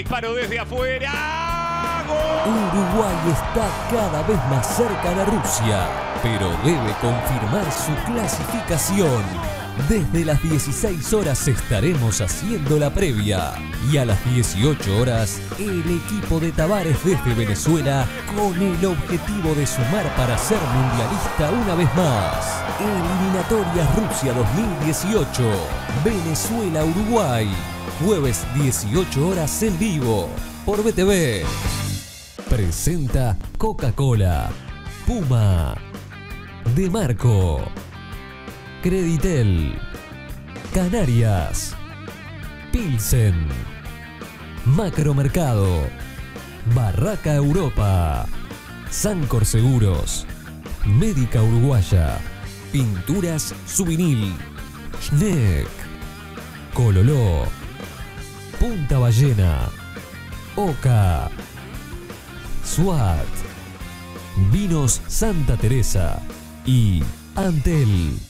disparo desde afuera. Uruguay está cada vez más cerca de Rusia, pero debe confirmar su clasificación. Desde las 16 horas estaremos haciendo la previa y a las 18 horas el equipo de Tavares desde Venezuela con el objetivo de sumar para ser mundialista una vez más. Eliminatorias Rusia 2018, Venezuela-Uruguay, jueves 18 horas en vivo por BTV. Presenta Coca-Cola, Puma, De Marco, Creditel, Canarias, Pilsen, Macromercado, Barraca Europa, Sancor Seguros, Médica Uruguaya, Pinturas Subinil, Schneck, Cololó, Ballena, Oca, SWAT, Vinos Santa Teresa y Antel.